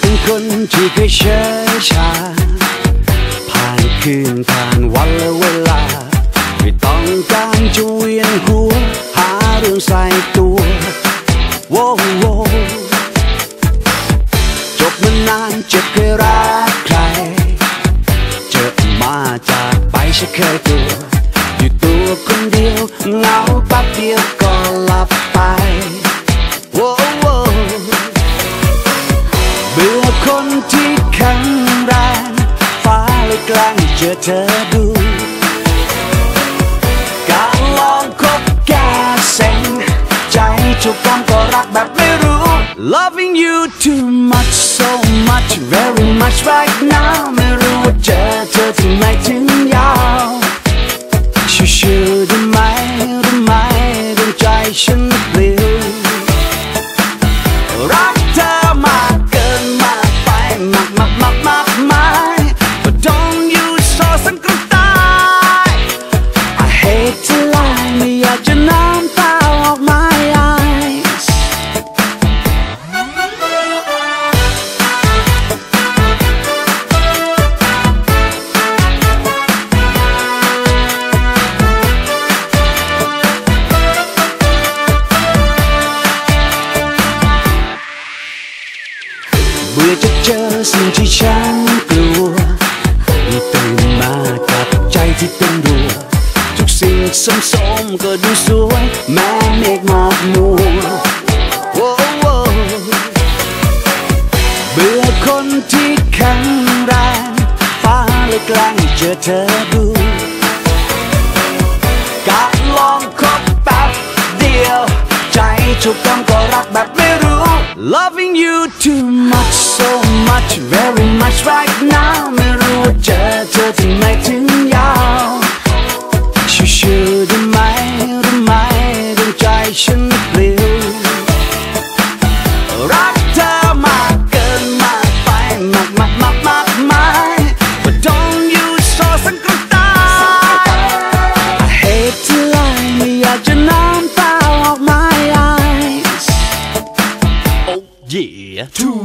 เป็นคนที่เคยเชยชา ผ่านคืนผ่านวันและเวลา ไม่ต้องการจะเวียนหัว หาเรื่องใส่ตัวโว้โวจบมานานเจ็บเคยรักใคร เจอมาจากไปฉันเคยตัว อยู่ตัวคนเดียวเหงาแป๊บเดียวก็หลับไป คนที่แข็งแรงฟ้าเลยกลางเจอเธอดูการลองคบแกเซ็งใจทุกต้องก็รักแบบไม่รู้ Loving you too much so much very much right now ไม่รู้ว่าเจอเธอที่ไหนถึง สิ่งที่ฉันกลัวตื่นมากับใจที่เป็นรัวทุกสิ่งสมๆก็ดูสวย แม้เมฆหมอกมัวโว้โว้เบื่อคนที่แข็งแรงฟ้าเลยแกล้งเจอเธอดูการลองคบแป๊บเดียว ใจถูกต้องก็รักแบบ Loving you too much so much very much right now ไม่รู้ว่าเจอเธอที่ไหน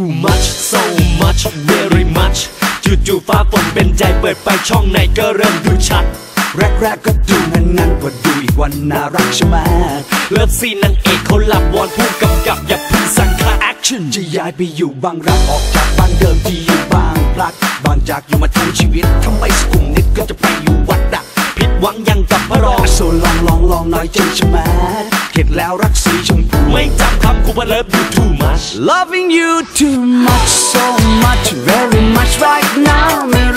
too much so much very much จู่ๆฟ้าฝนเป็นใจเปิดไฟช่องไหนก็เริ่มดูชัด แรกๆก็ดูงั้นงั้นก็ดูอีกวันน่ารักใช่ไหมเลิฟซีนางเอกเขาหลับวอนผู้กำกับอย่าพึ่งสั่งค่าแอคชั่นจะย้ายไปอยู่บางรักออกจากบ้านเดิมที่อยู่บางพลัดบางจากอยู่มาทั้งชีวิตทำไมสกุมนิดก็จะไปอยู่วัดดักผิดหวังยังกับพระรองโซลองลองลองน้อยใจใช่ไหมเข็ดแล้วรักสีชม ไม่จำคำกูว่าเลิฟ you too much Loving you too much so much very much right now